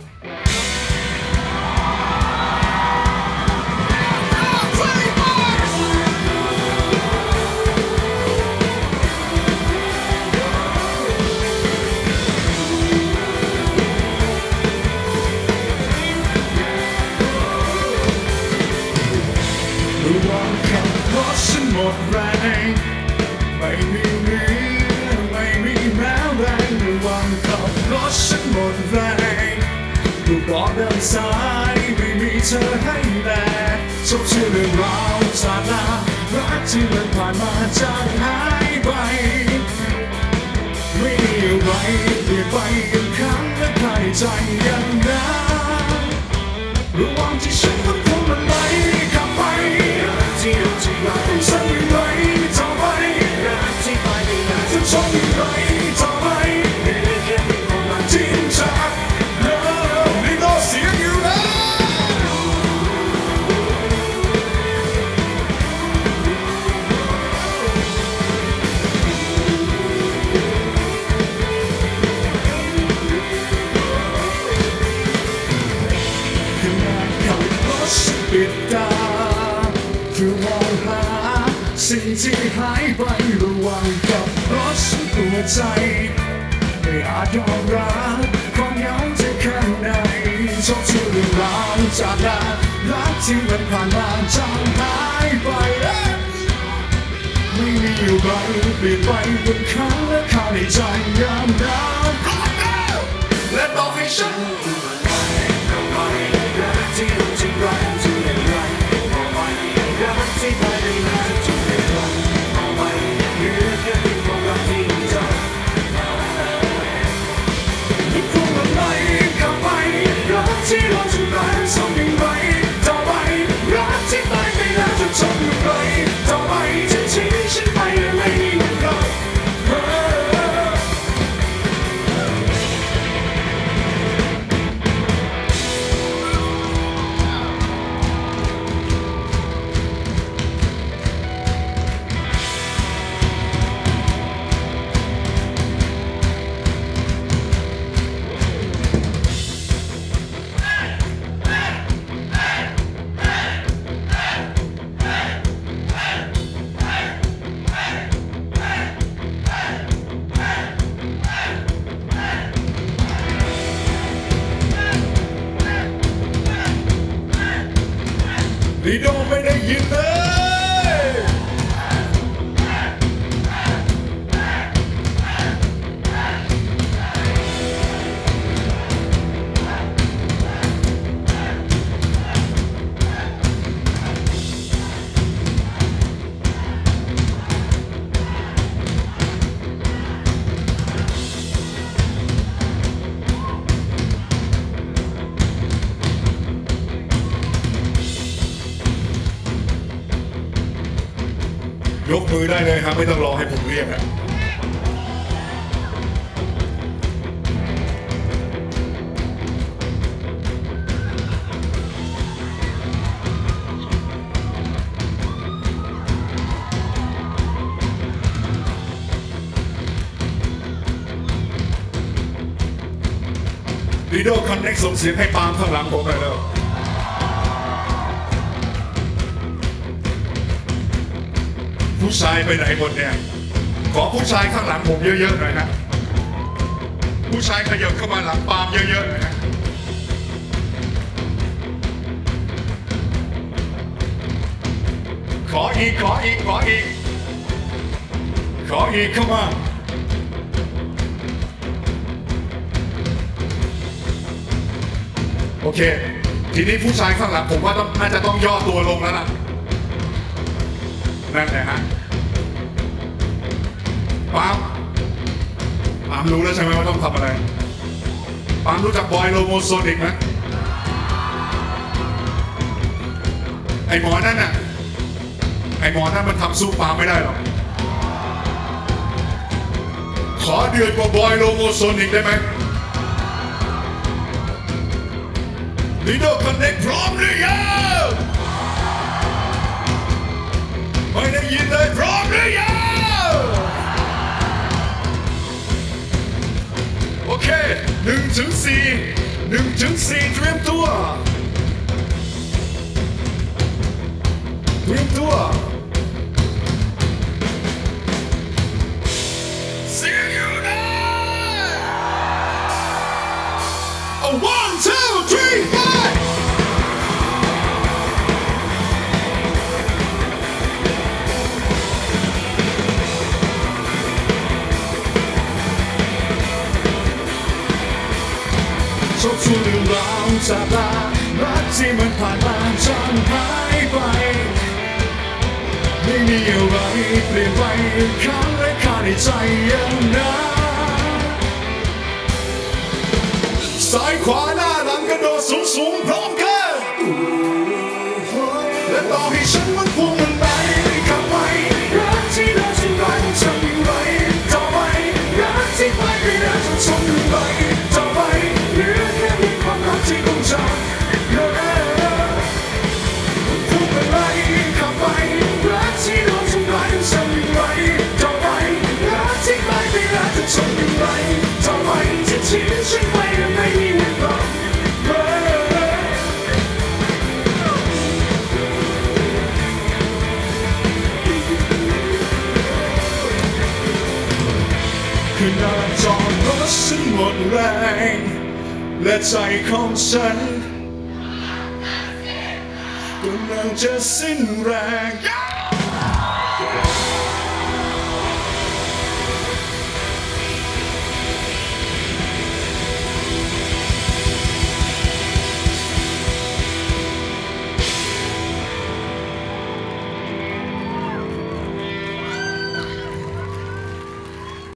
ร สายไม่มีเธอให้แลชบชื่อเรื่องราวจากลารักที่มันผ่านมาจางหายไปไม่มีอะไรเปลี่ยนไปกันครั้งและใครใจยัง ปิดตาคือมองหา สิ่งที่หายไประหว่างกับรถฉัวใจ ไม่อาจยอมรับความเหงาที่ข้างในชอบชื่อเรื่องราวจากลารักที่มันผ่านมาจางหายไปไม่มีอะไรเปลี่ยนไปบนครั้งและข้าในใจยามหนาวและบอกให้ฉัน ที่เราจะรักทำอย่างไรต่อไปรักที่ตายไปแล้วจะทำอย่างไรต่อไป ลีโยกมือได้เลยครับ ไม่ต้องรอให้ผมเรียกอะลีโดคอนเน็กส่งเสียงให้ปาล์มข้างหลังผมหน่อยเร็ว ผู้ชายไปไหนหมดเนี่ย ขอผู้ชายข้างหลังผมเยอะๆหน่อยนะ ผู้ชายขยับเข้ามาหลังปามเยอะๆหน่อยนะขออีกขออีกขออีก ขออีกเข้ามาโอเค ทีนี้ผู้ชายข้างหลังผมว่าต้องน่าจะต้องย่อตัวลงแล้วล่ะ นั่นแหละฮะปาล์มปาล์มรู้แล้วใช่ไหมว่าต้องทำอะไรปาล์มรู้จักบอย Lomosonic ไหมไอ้หมอนั่นน่ะไอ้หมอนั่นมันทำสู้ปาล์มไม่ได้หรอก ขอเดือดกว่าบอย Lomosonic ได้ไหม Lido Connect พร้อมหรือยัง ไม่ได้ยินเลยพร้อมหรือยังโอเคหนึ่งถึงสี่หนึ่งถึงสี่เตรียมตัวเตรียมตัว ชอบชูเรื่องราวจากลารักที่มันผ่านมาจนหายไป ไม่มีอะไรเปลี่ยนไปค้างและคาในใจยังนะซ้ายขวาหน้าหลังกระโดดสูงสูงเพราะ มดแรง และใจของฉันกำลังจะสิ้นแรง